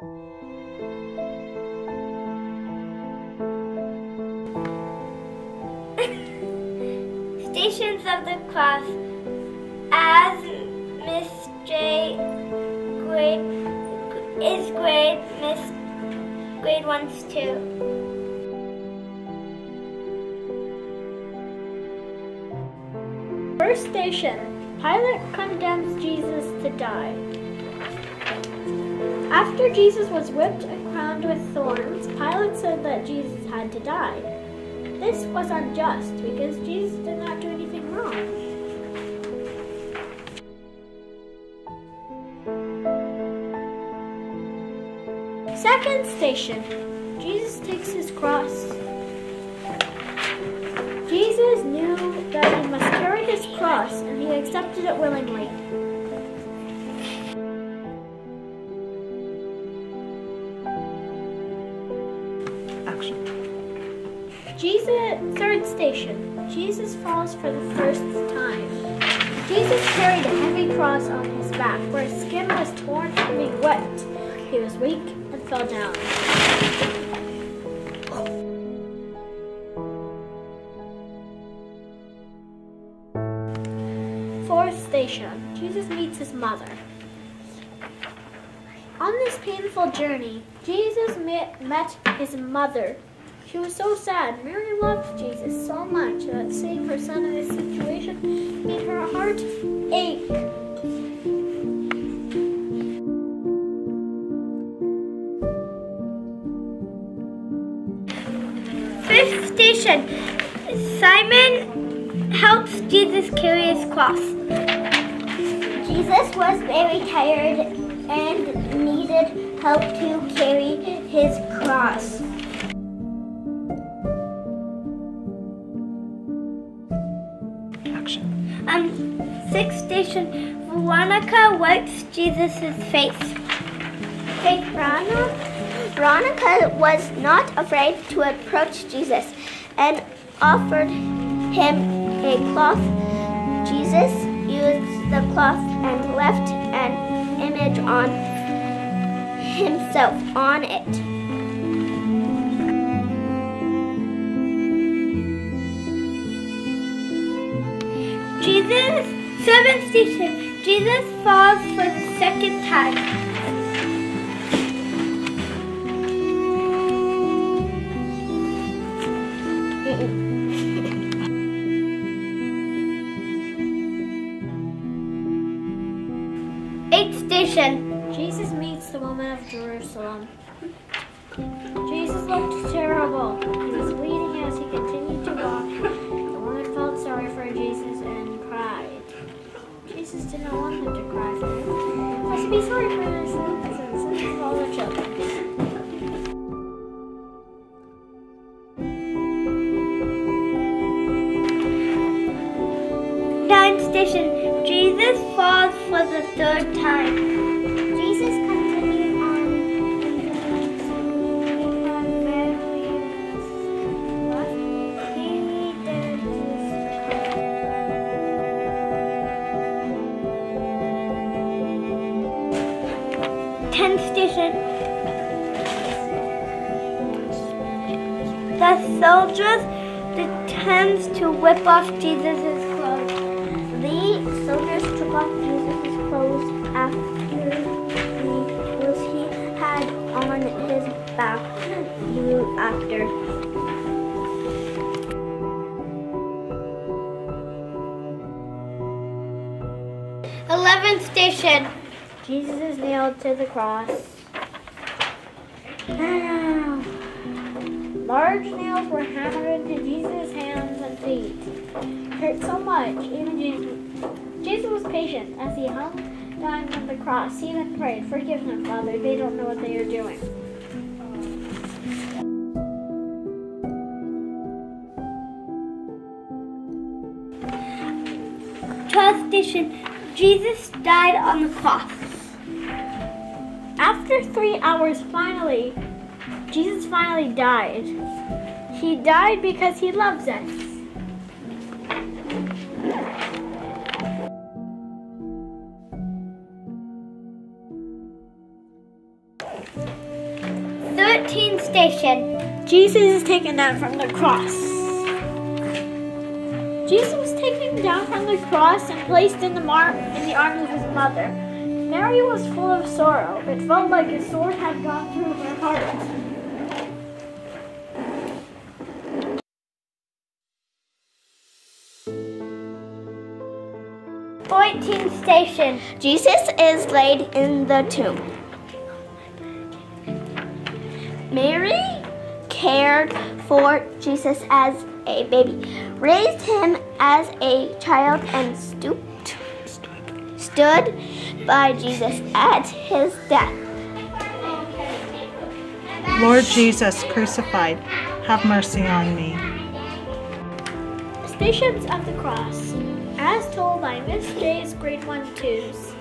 Stations of the Cross as Miss J grade is grade Miss grade ones too. First station Pilate condemns Jesus to die. After Jesus was whipped and crowned with thorns, Pilate said that Jesus had to die. This was unjust because Jesus did not do anything wrong. Second station Jesus takes his cross. Jesus knew that he must carry his cross and he accepted it willingly. Jesus, third station. Jesus falls for the first time. Jesus carried a heavy cross on his back, where his skin was torn from being whipped. He was weak and fell down. Fourth station. Jesus meets his mother. On this painful journey, Jesus met, met his mother. She was so sad. Mary loved Jesus so much that seeing her son in this situation made her heart ache. Fifth station Simon helps Jesus carry his cross. Jesus was very tired and needed help to carry his cross. Um, sixth station Veronica wipes Jesus' face. Okay, Veronica, Veronica was not afraid to approach Jesus and offered him a cloth. Jesus used the cloth and left an image on himself on it. Jesus, seventh station Jesus falls for the second time. Eighth station Jesus meets the woman of Jerusalem. Jesus looked terrible. He was bleeding as he continued to walk. Jesus did not want them to cry for. He was be sorry for their sins and all their children. Jesus falls for the third time. Jesus soldiers pretend to whip off Jesus' clothes. The soldiers took off Jesus' clothes after the clothes he had on his back blew after. Eleventh station Jesus is nailed to the cross. Large nails were hammered into Jesus' hands and feet. It hurt so much, even Jesus. Jesus was patient as he hung down on the cross. He even prayed, Forgive them, Father. They don't know what they are doing. Twelfth station Jesus died on the cross. After three hours, finally, Jesus finally died. He died because he loves us. 13 station. Jesus is taken down from the cross. Jesus was taken down from the cross and placed in the, mar- in the arms of his mother. Mary was full of sorrow. It felt like a sword had gone through her heart. 14 station. Jesus is laid in the tomb. Mary cared for Jesus as a baby, raised him as a child, and stooped, stood by Jesus at his death. Lord Jesus crucified, have mercy on me. Stations of the Cross, as told by Miss J's grade 1 twos.